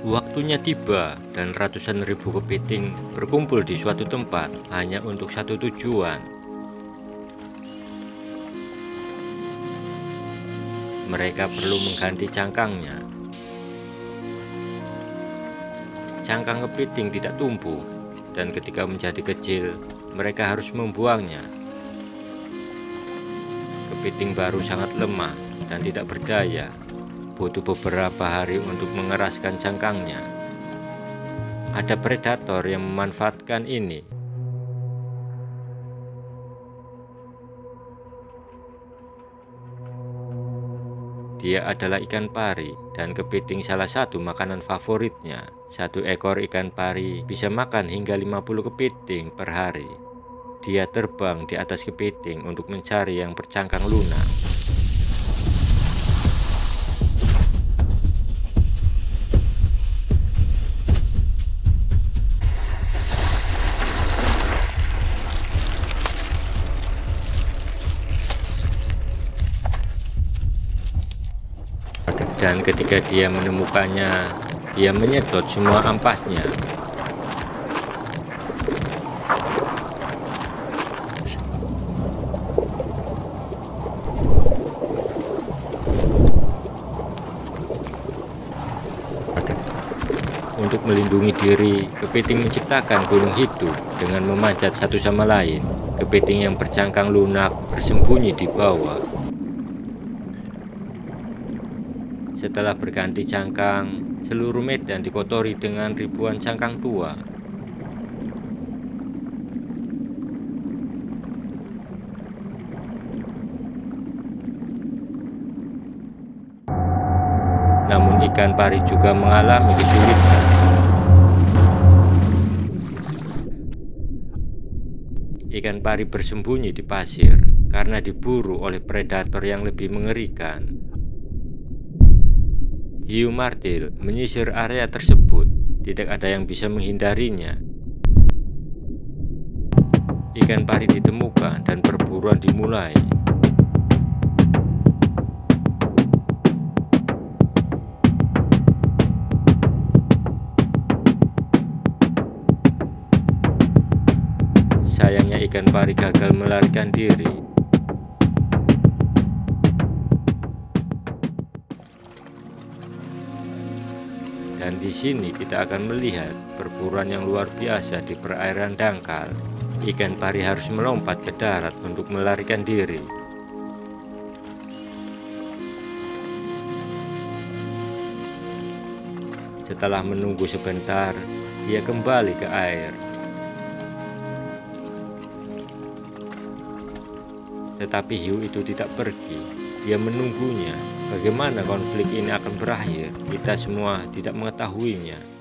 Waktunya tiba dan ratusan ribu kepiting berkumpul di suatu tempat hanya untuk satu tujuan. Mereka perlu mengganti cangkangnya. Cangkang kepiting tidak tumbuh dan ketika menjadi kecil, mereka harus membuangnya. Kepiting baru sangat lemah dan tidak berdaya butuh beberapa hari untuk mengeraskan cangkangnya. Ada predator yang memanfaatkan ini. Dia adalah ikan pari dan kepiting salah satu makanan favoritnya. Satu ekor ikan pari bisa makan hingga 50 kepiting per hari. Dia terbang di atas kepiting untuk mencari yang bercangkang lunak. Dan ketika dia menemukannya dia menyedot semua ampasnya Untuk melindungi diri, kepiting menciptakan gunung hidup dengan memanjat satu sama lain. Kepiting yang bercangkang lunak bersembunyi di bawah. Setelah berganti cangkang, seluruh medan dikotori dengan ribuan cangkang tua. Namun ikan pari juga mengalami kesulitan. Ikan pari bersembunyi di pasir karena diburu oleh predator yang lebih mengerikan. Hiu martil menyisir area tersebut, tidak ada yang bisa menghindarinya. Ikan pari ditemukan dan perburuan dimulai. Sayangnya ikan pari gagal melarikan diri Dan di sini kita akan melihat perburuan yang luar biasa di perairan dangkal. Ikan pari harus melompat ke darat untuk melarikan diri. Setelah menunggu sebentar, dia kembali ke air. Tetapi hiu itu tidak pergi. Dia menunggunya Bagaimana konflik ini akan berakhir, kita semua tidak mengetahuinya.